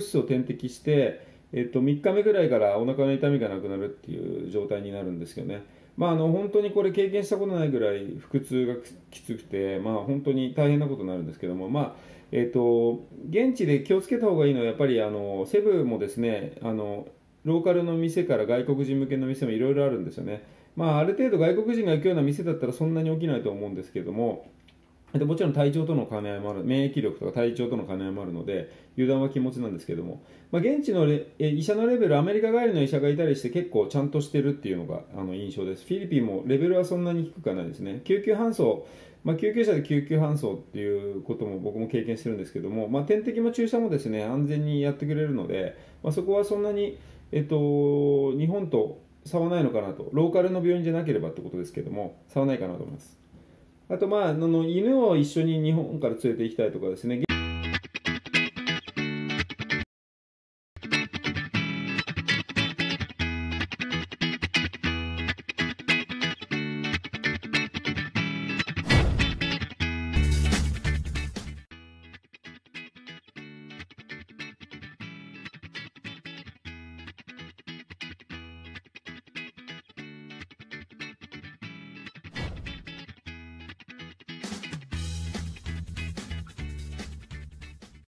質を点滴して、えっと、3日目ぐらいからお腹の痛みがなくなるっていう状態になるんですけどね、まあ、あの本当にこれ経験したことないぐらい腹痛がきつくて、まあ、本当に大変なことになるんですけども、まあえっと、現地で気をつけた方がいいのはやっぱりあのセブもですねあのローカルの店から外国人向けの店もいろいろあるんですよね、まあ、ある程度外国人が行くような店だったらそんなに起きないと思うんですけどもでもちろん体調との兼ね合いもある免疫力とか体調との兼ね合いもあるので油断は禁物なんですけども、まあ、現地の医者のレベルアメリカ帰りの医者がいたりして結構ちゃんとしてるっていうのがあの印象です。フィリピンもレベルはそんなに低くはないですね。救急搬送まあ、救急車で救急搬送っていうことも僕も経験してるんですけども、まあ、点滴も注射もですね安全にやってくれるので、まあ、そこはそんなに、えっと、日本と差はないのかなと。ローカルの病院じゃなければってことですけども差はないかなと思います。あと、まあ、あの犬を一緒に日本から連れて行きたいとかですね。